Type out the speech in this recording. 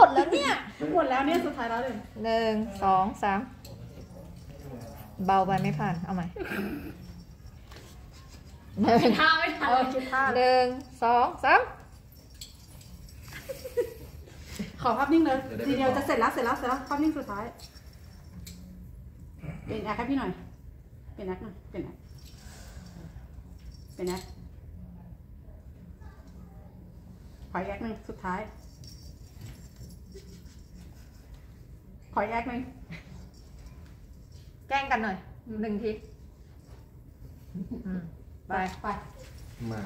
หมดแล้วเนี่ยหมดแล้วเนี่ยสุดท้ายแล้วเลยหนึ่งสองสามเบาไปไม่ผ่าน เอาใหม่หนึ่งท่าไม่ทันเออคิดท่าหนึ่งสองสามขอภาพนิ่งเลยทีเดียวจะเสร็จแล้วเสร็จแล้วเสร็จแล้วภาพนิ่งสุดท้ายเปลี่ยน act ให้พี่หน่อยเปลี่ยนแอคหน่อยเปลี่ยนแอคเปลี่ยนแอคขออีกแอคหนึ่งสุดท้าย ขอแยกหนึ่งแกล้งกันหน่อยหนึ่งที อืม ไป ไป มา